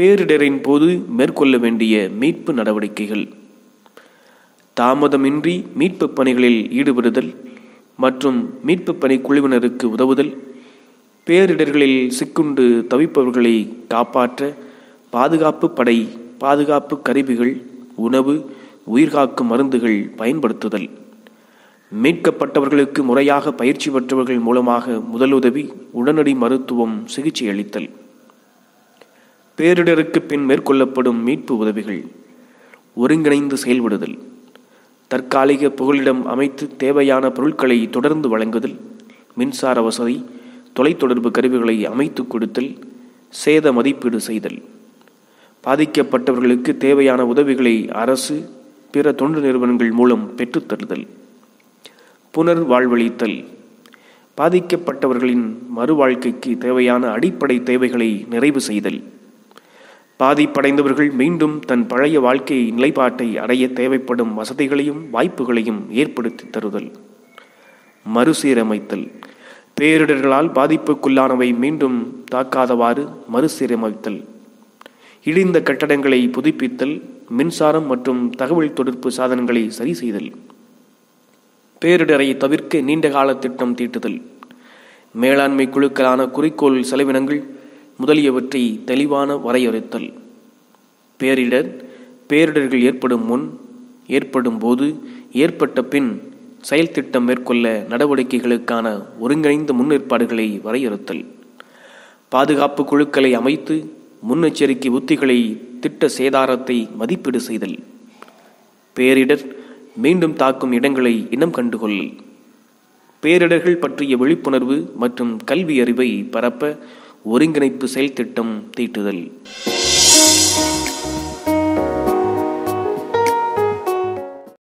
பேரிடரின் போது மேற்கொள்ள வேண்டிய மீட்பு நடவடிக்கைகள். தாமதமின்றி மீட்பு பணிகளில் ஈடுபடுதல் மற்றும் மீட்பு பணி குழுவினருக்கு உதவுதல் பேரிடர்களில் சிக்குண்டு தவிப்பவர்களை காப்பாற்ற பாதுகாப்பு படை பாதுகாப்பு கருவிகள் உணவு உயிர்காக்கும் மருந்துகள் பயன்படுத்துதல். மீட்கப்பட்டவர்களுக்கு முறையாக பயிற்சி பெற்றவர்கள் மூலமாக முதலுதவி உடனடி மருத்துவம் சிகிச்சை அளித்தல். பேரிடருக்கு பின் மேற்கொள்ளப்படும் மீட்பு உதவிகள். ஒருங்கிணைந்து செயல்படுதல். தற்காலிக புகலிடம் அமைத்து தேவையான பொருட்களை தொடர்ந்து வழங்குதல். மின்சார வசதி தொலைத்தொடர்பு கருவிகளை அமைத்து கொடுத்தல் சேத மதிப்பீடு செய்தல். பாதிக்கப்பட்டவர்களுக்கு தேவையான உதவிகளை அரசு பிற தொண்டு நிறுவனங்கள் மூலம் பெற்றுத்தருதல் புனர் வாழ்வளித்தல் பாதிக்கப்பட்டவர்களின் மறுவாழ்க்கைக்கு தேவையான அடிப்படை தேவைகளை நிறைவு செய்தல். பாதிப்படைந்தவர்கள் மீண்டும் தன் பழைய வாழ்க்கை நிலைப்பாட்டை அடைய தேவைப்படும் வசதிகளையும் வாய்ப்புகளையும் ஏற்படுத்தி தருதல். மறுசீரமைத்தல். பேரிடர்களால் பாதிப்புக்குள்ளானவை மீண்டும் தாக்காதவாறு மறுசீரமைத்தல். இடிந்த கட்டடங்களை புதுப்பித்தல் மின்சாரம் மற்றும் தகவல் தொடர்பு சாதனங்களை சரி செய்தல். பேரிடரை தவிர்க்க நீண்டகால திட்டம் தீட்டுதல். மேலாண்மை குழுக்களான குறிக்கோள் செலவினங்கள் முதலியவற்றை தெளிவான வரையறுத்தல். பேரிடர் பேரிடர்கள் ஏற்படும் முன் ஏற்படும் போது ஏற்பட்ட பின் செயல் திட்டம் மேற்கொள்ள நடவடிக்கைகளுக்கான ஒருங்கிணைந்த முன்னேற்பாடுகளை வரையறுத்தல். பாதுகாப்பு குழுக்களை அமைத்து முன்னெச்சரிக்கை உத்திகளை திட்ட சேதாரத்தை மதிப்பீடு செய்தல். பேரிடர் மீண்டும் தாக்கும் இடங்களை இனம் கண்டுகொள்ளல் பேரிடர்கள் பற்றிய விழிப்புணர்வு மற்றும் கல்வி அறிவை பரப்ப ஒருங்கிணைப்பு செயல் திட்டம் தீட்டுதல்.